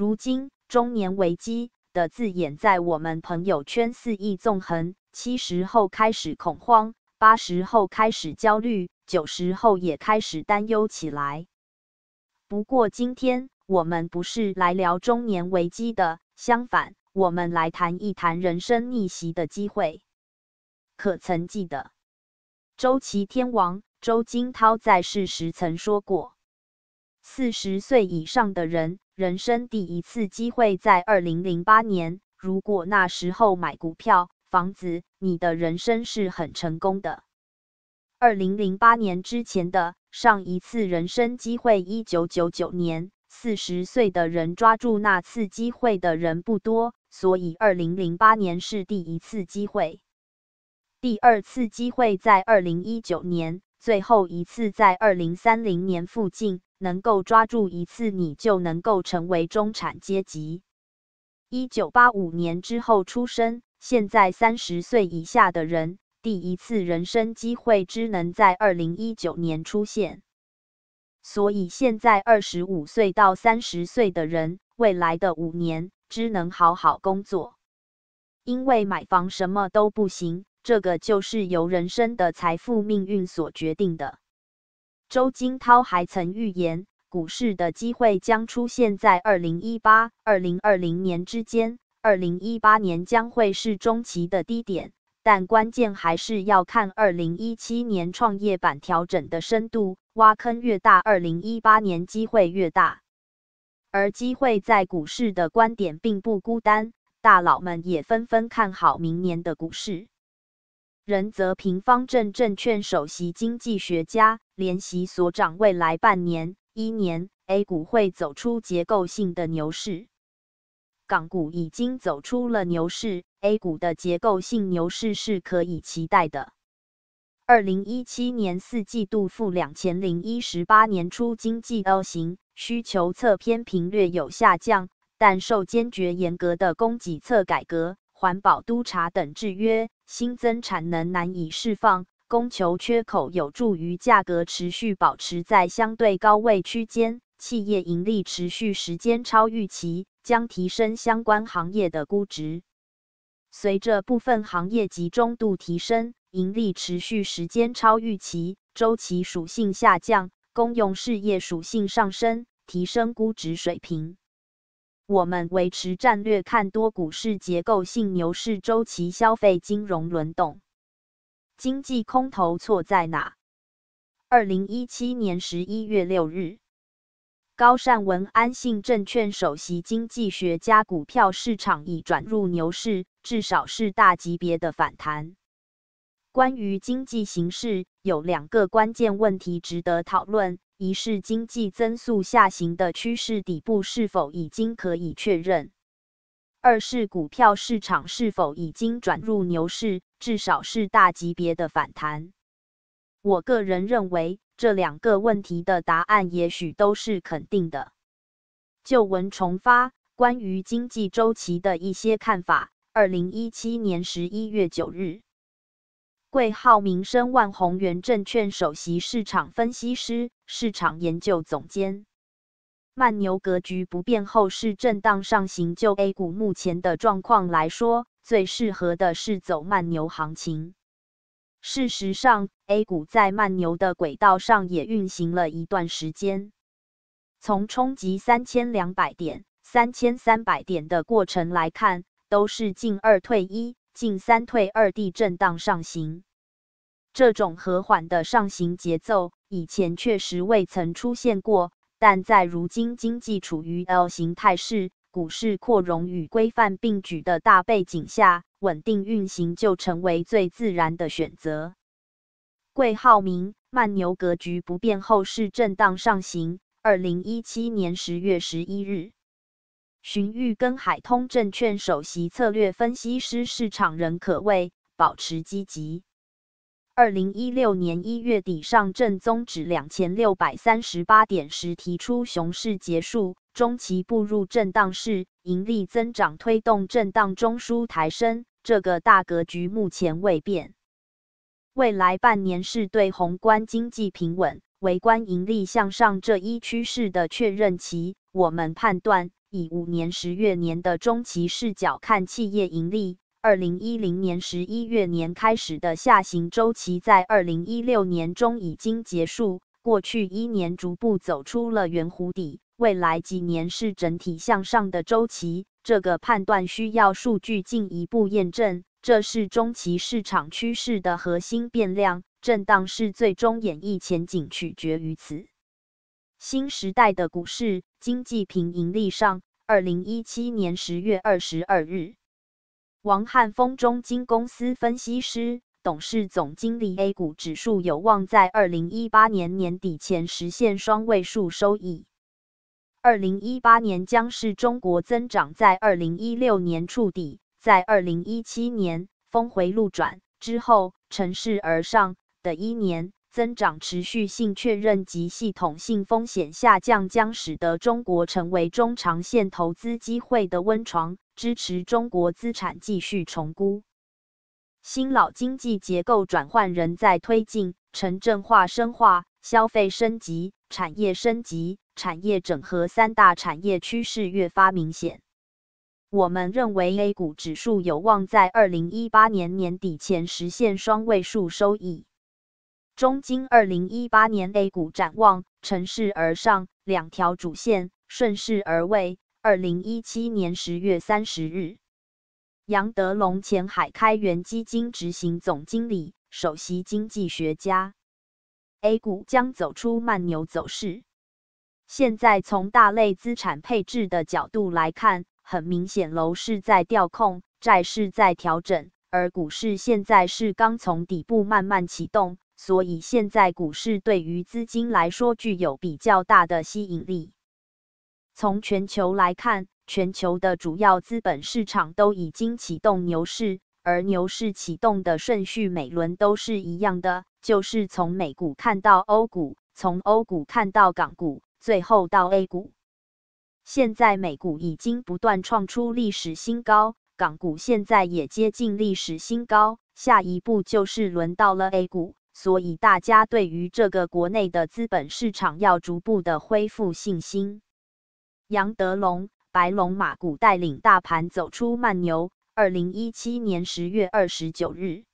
如今中年危机的字眼在我们朋友圈肆意纵横，七十后开始恐慌，八十后开始焦虑，九十后也开始担忧起来。不过今天我们不是来聊中年危机的，相反，我们来谈一谈人生逆袭的机会。可曾记得周琦天王周金涛在世时曾说过，四十岁以上的人。人生第一次机会在二零零八年。如果那时候买股票、房子，你的人生是很成功的。二零零八年之前的上一次人生机会，一九九九年。四十岁的人抓住那次机会的人不多，所以二零零八年是第一次机会。第二次机会在二零一九年，最后一次在二零三零年附近。能够抓住一次，你就能够成为中产阶级。一九八五年之后出生，现在三十岁以下的人，第一次人生机会只能在二零一九年出现。所以现在二十五岁到三十岁的人，未来的五年只能好好工作，因为买房什么都不行，这个就是由人生的财富命运所决定的。周金涛还曾预言，股市的机会将出现在二零一八、二零二零年之间。二零一八年将会是中期的低点，但关键还是要看二零一七年创业板调整的深度，挖坑越大，二零一八年机会越大。而机会在股市的观点并不孤单，大佬们也纷纷看好明年的股市。任泽平方正证券首席经济学家联席所长，未来半年、一年，A 股会走出结构性的牛市。港股已经走出了牛市，A 股的结构性牛市是可以期待的。二零一七年四季度负两千零一十八年初经济 L 型，需求侧偏频略有下降，但受坚决严格的供给侧改革。环保督查等制约，新增产能难以释放，供求缺口有助于价格持续保持在相对高位区间，企业盈利持续时间超预期，将提升相关行业的估值。随着部分行业集中度提升，盈利持续时间超预期，周期属性下降，公用事业属性上升，提升估值水平。我们维持战略看多股市结构性牛市周期，消费金融轮动，经济空头错在哪？二零一七年十一月六日，高善文安信证券首席经济学家，股票市场已转入牛市，至少是大级别的反弹。关于经济形势，有两个关键问题值得讨论。一是经济增速下行的趋势底部是否已经可以确认？二是股票市场是否已经转入牛市，至少是大级别的反弹？我个人认为这两个问题的答案也许都是肯定的。旧闻重发，关于经济周期的一些看法。二零一七年十一月九日。贵浩民生万宏源证券首席市场分析师、市场研究总监。慢牛格局不变后市震荡上行。就 A 股目前的状况来说，最适合的是走慢牛行情。事实上，A 股在慢牛的轨道上也运行了一段时间。从冲击三千两百点、三千三百点的过程来看，都是进二退一。进三退二地震荡上行，这种和缓的上行节奏以前确实未曾出现过，但在如今经济处于 L 型态势、股市扩容与规范并举的大背景下，稳定运行就成为最自然的选择。贵号名慢牛格局不变，后市震荡上行。二零一七年十月十一日。荀彧跟海通证券首席策略分析师，市场仍可谓保持积极。二零一六年一月底，上证综指两千六百三十八点时提出熊市结束，中期步入震荡市，盈利增长推动震荡中枢抬升，这个大格局目前未变。未来半年是对宏观经济平稳、微观盈利向上这一趋势的确认期，我们判断。以五年十月年的中期视角看企业盈利，二零一零年十一月年开始的下行周期在二零一六年中已经结束，过去一年逐步走出了圆弧底，未来几年是整体向上的周期。这个判断需要数据进一步验证，这是中期市场趋势的核心变量。震荡是最终演绎前景取决于此。新时代的股市经济平盈利上，二零一七年十月二十二日，王汉峰中金公司分析师、董事总经理，A 股指数有望在二零一八年年底前实现双位数收益。二零一八年将是中国增长在二零一六年触底，在二零一七年峰回路转之后乘势而上。的一年，增长持续性确认及系统性风险下降，将使得中国成为中长线投资机会的温床，支持中国资产继续重估。新老经济结构转换仍在推进，城镇化深化、消费升级、产业升级、产业整合三大产业趋势越发明显。我们认为 A 股指数有望在二零一八年年底前实现双位数收益。中金二零一八年 A 股展望，乘势而上，两条主线顺势而为。二零一七年十月三十日，杨德龙前海开源基金执行总经理、首席经济学家，A 股将走出慢牛走势。现在从大类资产配置的角度来看，很明显楼市在调控，债市在调整，而股市现在是刚从底部慢慢启动。所以现在股市对于资金来说具有比较大的吸引力。从全球来看，全球的主要资本市场都已经启动牛市，而牛市启动的顺序每轮都是一样的，就是从美股看到欧股，从欧股看到港股，最后到 A 股。现在美股已经不断创出历史新高，港股现在也接近历史新高，下一步就是轮到了 A 股。所以，大家对于这个国内的资本市场要逐步的恢复信心。杨德龙、白龙马股带领大盘走出慢牛。二零一七年十月二十九日，